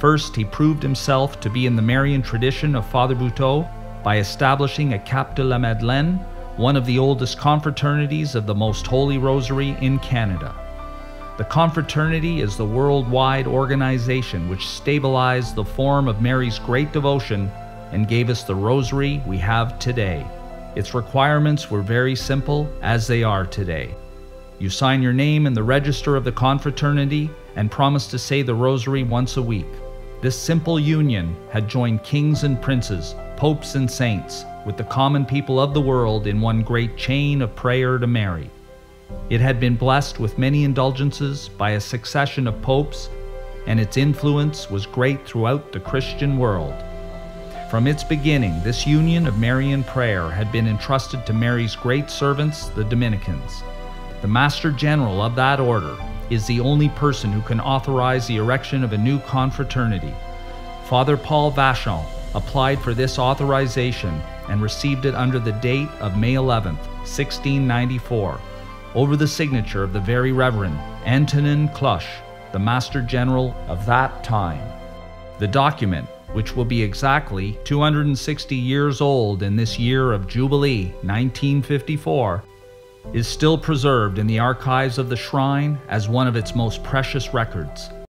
First, he proved himself to be in the Marian tradition of Father Buteux by establishing a Cap de la Madeleine, one of the oldest confraternities of the Most Holy Rosary in Canada. The confraternity is the worldwide organization which stabilized the form of Mary's great devotion and gave us the rosary we have today. Its requirements were very simple, as they are today. You sign your name in the register of the confraternity and promise to say the rosary once a week. This simple union had joined kings and princes, popes and saints, with the common people of the world in one great chain of prayer to Mary. It had been blessed with many indulgences by a succession of popes, and its influence was great throughout the Christian world. From its beginning, this union of Marian prayer had been entrusted to Mary's great servants, the Dominicans. The Master General of that order is the only person who can authorize the erection of a new confraternity. Father Paul Vachon applied for this authorization and received it under the date of May 11, 1694, over the signature of the Very Reverend Antonin Cloche, the Master General of that time. The document, which will be exactly 260 years old in this year of Jubilee 1954, is still preserved in the archives of the shrine as one of its most precious records.